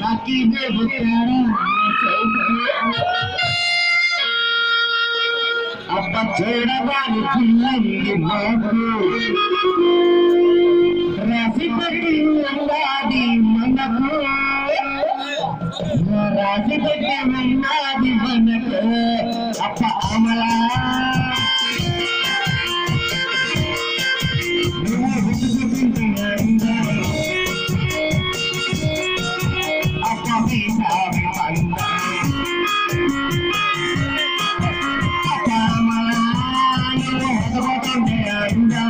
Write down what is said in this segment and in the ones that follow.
Aqui, bebo, cara. A pateira vale que lindo, mano. Razi mandado. Razi Pati mandado. Find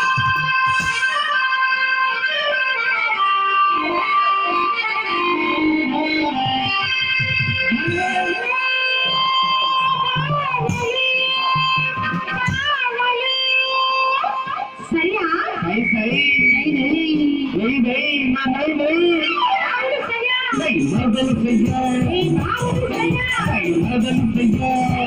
I'm not gonna figure it out. i